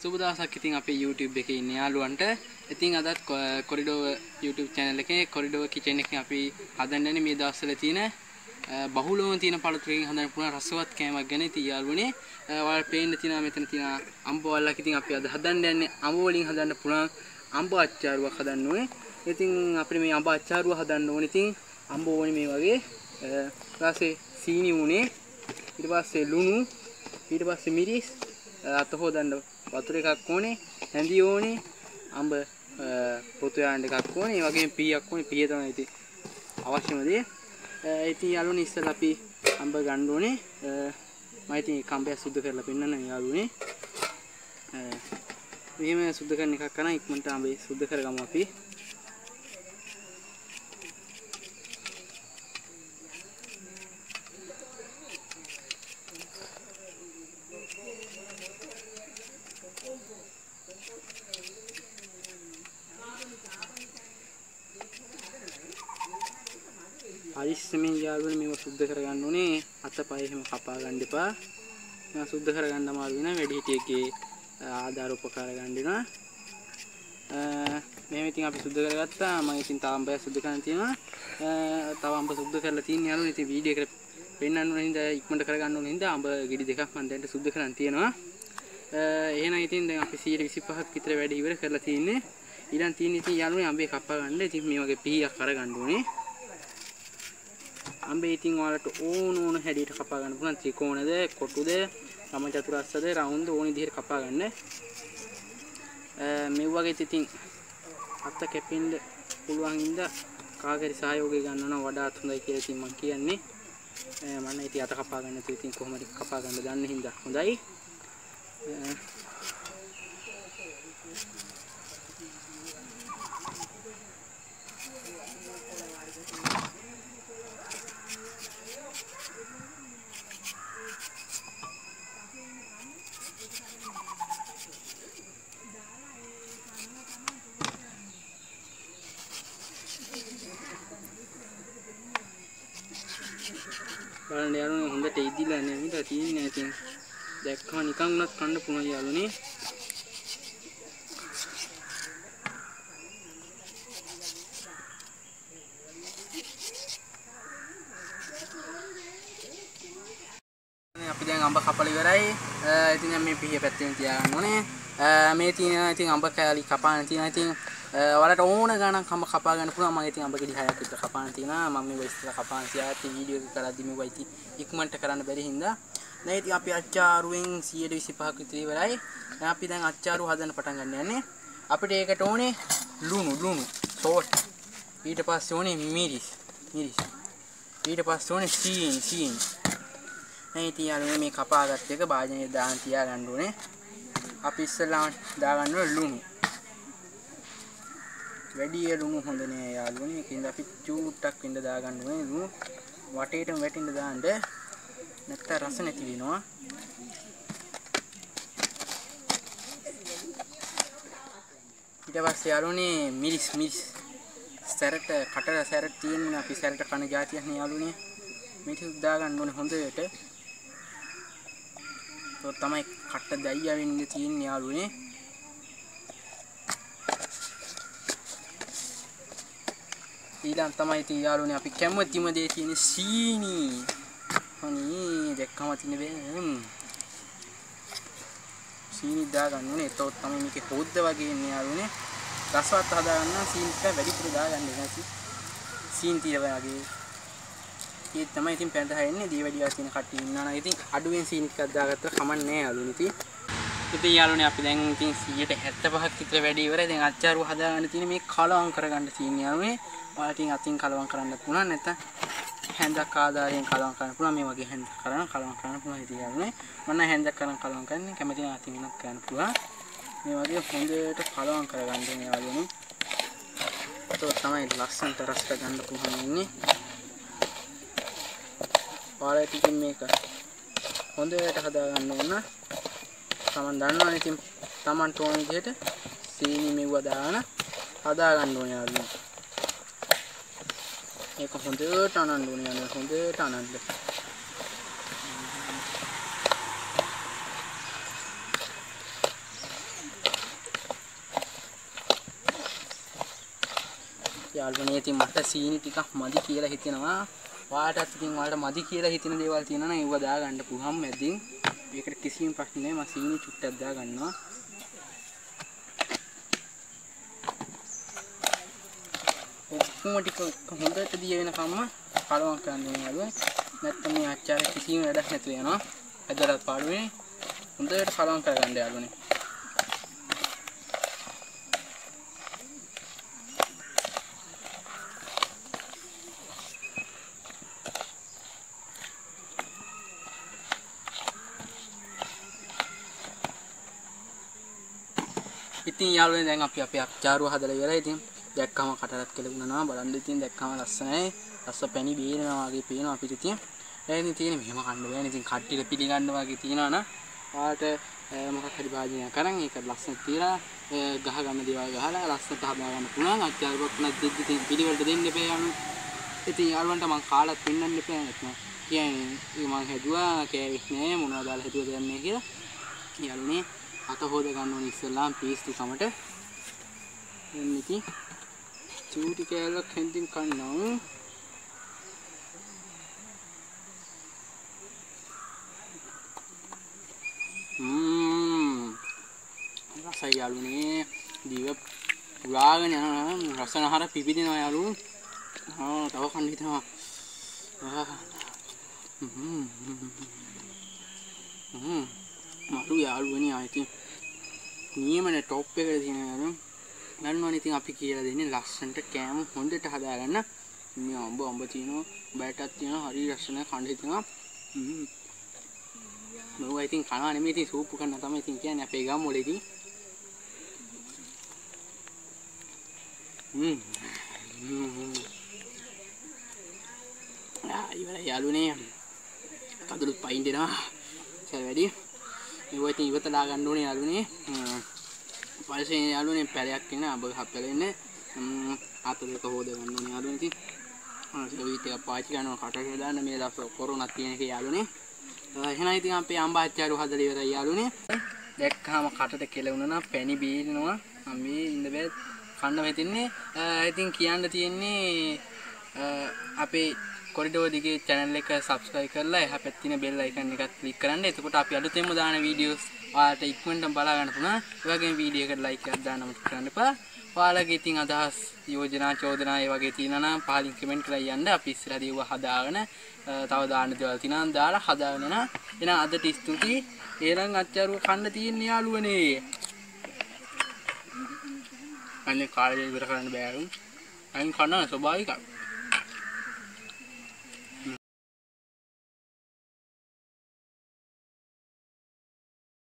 සුබ දවසක් ඉතින් අපේ YouTube එකේ ඉන්න යාළුවන්ට. ඉතින් අදත් කොරිඩෝ YouTube channel එකේ කොරිඩෝ කිචන් එකේ අපි හදන්නේ මේ දවස්වල තියෙන බහුලවම තියෙන පළතුරකින් හදන්න පුළුවන් රසවත් කෑමක් ගැන. ඉතින් යාළුවනේ ඔයාලට පේන්න තියෙනවා මෙතන තියෙන අඹ වල්ලක්. ඉතින් අපි අද හදන්න යන්නේ අඹ වලින් හදන්න පුළුවන් අඹ අච්චාරුවක් හදන්න ඕනේ. ඉතින් අපිට මේ අඹ අච්චාරුව හදන්න ඕනේ. ඉතින් අඹ ඕනේ මේ වගේ ඊට පස්සේ සීනි උනේ ඊට පස්සේ ලුණු ඊට පස්සේ මිරිස් අත හොදන්න වතුර එකක් ඕනේ හැඳි ඕනේ අඹ පොතු යන්න එකක් ඕනේ. ඒ වගේම පීයක් ඕනේ. පීය තමයි ඉතින් අවශ්‍යම දේ. ඉතින් යාළුවනේ ඉස්සෙල්ලා අපි අඹ ගන්න ඕනේ. මම ඉතින් කම්බය සුද්ධ කරලා පෙන්නන්න යාළුවනේ මෙහෙම සුද්ධ කරන එකක් කරා ඉක්මනට අඹේ සුද්ධ කරගමු අපි. පරිස්සමෙන් යාළුවනේ මේව සුද්ධ කරගන්න ඕනේ. අතපය එහෙම කපා ගන්න එපා. මම සුද්ධ කරගන්න අමාරු වෙනවා. වැඩිහිටියෙක්ගේ ආධාර උපකාර ගන්න වෙනවා. මෙහෙම ඉතින් අපි සුද්ධ කරගත්තා. මම ඉතින් තව අඹය සුද්ධ කරන්න තියෙනවා. තව අඹ සුද්ධ කරලා තියෙන යාළුවනේ ඉතින් වීඩියෝ එකට පෙන්වන්න ඕන හින්දා ඉක්මනට කරගන්න ඕන හින්දා අඹ ගෙඩි දෙකක් මම දැන් සුද්ධ කරන් තියෙනවා. එහෙනම් ඉතින් දැන් අපි 125ක් විතර වැඩ ඉවර කරලා තියෙන්නේ. ඊළඟ තියෙන ඉතින් යාළුවනේ අඹේ කපා ගන්න. ඉතින් මේ වගේ පීයක් අරගන්න ඕනේ. අඹේ ඉතින් ඔයාලට ඕන ඕන හැඩයට කපා ගන්න පුළුවන් ත්‍රිකෝණද කොටුද සම චතුරස්‍රද රවුන්ද ඕන විදිහට කපා ගන්න. මේ වගේ ඉතින් අත කැපෙන්න පුළුවන් ඉඳ කාගරි සහයෝගය ගන්නවා වඩාත් හොඳයි කියලා ඉතින් මම කියන්නේ. මම ඉතින් අත කපා ගන්න තු ඉතින් කොහොමද කපා ගන්න දන්න හින්දා හොඳයි. බලන්න යාළුවනේ හොඳට ඉදිලා නේද තියෙන්නේ ඉතින් දැක්කම නිකන් උනත් කන්න පුළුවන් යාළුවනේ අපි දැන් අඹ කපලා ඉවරයි. ඉතින් මේ පිහිය පැත්තෙන් තියාගන්න ඕනේ. මේ තියෙන ඉතින් අඹ කෑලි කපාන තියෙන ඉතින් ඔයාලට ඕන ගණන් කම කපා ගන්න පුළුවන්. මම ඉතින් අඹ ගෙඩි 6ක් විතර කපාන තියෙනවා. මම මේ ඉස්සලා කපාන තියාති වීඩියෝ එක කරද්දි මේවා ඉතින් ඉක්මනට කරන්න බැරි හින්දා. දැන් ඉතින් අපි අච්චාරුවෙන් 125ක් විතර ඉවරයි. දැන් අපි දැන් අච්චාරුව හදන්න පටන් ගන්න යන්නේ. අපිට ඒකට ඕනේ ලුණු ලුණු සෝට්. ඊට පස්සේ ඕනේ මිරිස් මිරිස්. ඊට පස්සේ ඕනේ සීනි සීනි. දැන් ඉතින් යාළුවනේ මේ කපාගත්ත එක භාජනයේ දාන් තියාගන්න ඕනේ. අපි ඉස්සෙල්ලාම දාගන්න ඕනේ ලුණු. වැඩි ලුණු හොඳ නෑ යාළුවනේ ඒකින්ද අපි චූට්ටක් වින්ද දාගන්න ඕනේ. ලුණු වටේටම වැටෙන්න දාන්න. නැත්නම් රස නැති වෙනවා. ඊට පස්සේ යාළුවනේ මිරිස් මිරිස්. සැරට කටර සැරට තියෙන අපි සැරට කන જાතියක් නේ යාළුවනේ මිරිස් දාගන්න ඕනේ හොඳට. ඒක තමයි කට්ට දයියා වෙන්න තියෙන යාළුවනේ ඊළඟ තමයි ඉතින් යාළුවනේ අපි කැමතිම දේ තියෙන සීනි. අනේ දැක්කම තියෙන බෑ. සීනි දාගන්න ඕනේ. එතකොට තමයි මේකේ හොද්ද වගේ ඉන්නේ යාළුවනේ. රසවත් හදාගන්න සීනි ටික වැඩිපුර දාගන්න නැති. සීනි තිය වගේ. ඒ තමයි ඉතින් පැන්ට හැෙන්නේ දී වැඩිලා තියෙන කට්ටිය ඉන්නා නම් ඉතින් අඩුවෙන් සීනි ටිකක් දාගත්තා කමක් නැහැ යාළුවනේ ඉතින්. ඉතින් යාළුවනේ අපි දැන් ඉතින් 175ක් විතර වැඩි ඉවරයි. දැන් අච්චාරුව හදාගන්න තියෙන මේ කලවම් කරගන්න තියෙන යාළුවනේ. ඔයාලට අතින් කලවම් කරන්න පුළුවන් නැත්නම් හැන්දක් ආදාරයෙන් කලවම් කරන්න පුළුවන් මේ වගේ හැන්දක් කරන කලවම් කරන්න පුළුවන් ඉතින් යාළුවනේ. මම හැන්දක් කරන් කලවම් කරන්නේ කැමති නම් අතින් උනත් කරන්න පුළුවන්. මේ වගේ හොඳට කලවම් කරගන්න ඕනේ යාළුවනේ. ඒක තමයි ලස්සනට රස ගන්න පුළුවන් ඉන්නේ. ඔයාලත් ඉතින් මේක හොඳට හදාගන්න ඕන. තමන් දන්නවනේ ඉතින් තමන් ඕන විදිහට සීනි මෙව්ව දාන හදාගන්න ඕනේ යාළුවෝ මේක හොඳට අනන්න ඕනේ යාළුවෝ හොඳට අනන්න. යාළුවනේ ඉතින් මට සීනි ටිකක් මදි කියලා හිතෙනවා. ඔයාටත් ඉතින් ඔයාලට මදි කියලා හිතෙන දේවල් තියෙනවා නම් ඒව දාගන්න පුළුවන් මැදින්. ඒකට කිසිම ප්‍රශ්න නැහැ. මම සීනි චුට්ටක් දාගන්නවා. ඔක්කොම ටික හොඳට දිය වෙනකම්ම කලවම් කරන්න ඕනේ යාළුවා. නැත්නම් මේ අච්චාර කිසිම වැඩක් නැතුව යනවා. ඇදලත් පාඩුවේ හොඳට කලවම් කරගන්න යාළුවනේ. ඉතින් යාළුවනේ දැන් අපි අපේ අච්චාරුව හදලා ඉවරයි. ඉතින් දැක්කම කටරත් කෙලුණා බලන්න ඉතින් දැක්කම ලස්සනයි. රස පැණි බේරනවා වගේ පේනවා අපිට ඉතින්. එහෙනම් තියෙන මෙහෙම කන්න බෑනේ. ඉතින් කට්ටියට පිළිගන්න වගේ තියනවා නම් ඔයාලට මොකක් හරි භාජනයක් කරන් ඒක ලස්සන තියලා ගහ ගන්න දේවල් ගහලා ලස්සනට හදා ගන්න පුළුවන්. අච්චාරුවක් නැත් දෙද්දි ඉතින් පිළිවෙලට දෙන්න එපා යනු. ඉතින් යාළුවන්ට මං කාලත් පෙන්වන්න එපා නැත්නම්. කියන්නේ මං හැදුවා කෑවෙත් නෑ මොනවද දාලා හැදුවද යන්නේ කියලා. යාළුවනේ අත හොද ගන්න ඕනේ ඉස්සෙල්ලාම පීස්ටි කමට එන්න ඉතින්. චූටි කෑල්ලක් හෙන්දින් කන්නම්. ම්ම් රසයි යාළුවනේ. දිව පුරාගෙන යන රසනහර පිපිදෙනවා යාළු ආ තව කන්න හිතනවා. ආ. හ්ම්. හ්ම්. මරු යාළුවනේ ආයිතින් නියමනේ টොප් එකට තියෙන යාළු ගන්නවනේ ඉතින් අපි කියලා දෙන්නේ ලස්සනට කෑම හොඳට හදාගන්න. මේ අඹ අඹ තියෙනවා බෑටක් තියෙනවා හරි ලස්සන කන්න හිතෙනවා හ්ම්. මම ඉතින් කනවා නෙමෙයි ඉතින් සූප් කරන්න තමයි ඉතින් කියන්නේ අපේ ගම් වල ඉතින්. හ්ම්. ආ ඉවරයි යාළුවනේ. කඳුළුත් පයින් දෙනවා. සල් වැඩි. මේවා ඉතින් ඉවතලා ගන්න ඕනේ යාළුවනේ. පල්සේ යාළුවනේ පැලයක් ඉන්න අඹ හප්පලෙන්නේ අත දෙක හොද ගන්න ඕනේ යාළුවනේ ඉතින්. සවිත් එක පාවිච්චි කරනවා කටට දාන්න. මේ දවස් කොරෝනා තියෙන එක යාළුවනේ. එහෙනම් ඉතින් අපේ අම්බාච්චාරු හදලා ඉවරයි යාළුවනේ. දැක්කම කටට කෙලවුණා නම් පැණි බීනවා මේ ඉන්න බෑ. කන්න වෙතින්නේ. ඉතින් කියන්න තියෙන්නේ අපේ කොරිඩෝ දිගේ channel එක subscribe කරලා එහා පැත්තේ තියෙන bell icon එකත් click කරන්න. එතකොට අපි අලුතෙන්ම දාන videos ඔයාලට ඉක්මනටම බලා ගන්න පුළුවන්. ඒ වගේම වීඩියෝ එකට like එකක් දාන්න මතක කරන්න එපා. ඔයාලගේ ඉතින් අදහස් යෝජනා චෝදනා ඒ වගේ තියෙනවා නම් පහලින් කමෙන්ට් කරලා යන්න. අපි ඉස්සරහදී ඒවා හදාගෙන තව දාන්න දේවල් තියෙනවා නම් දාලා හදාගෙන එන. එහෙනම් අදට ස්තුතියි. එහෙනම් අච්චාරුව කන්න තියෙන යාළුවනේ. අනේ කාලේ ඉවර කරන්න බෑ. අයින් කන්න ස්වභාවිකයි.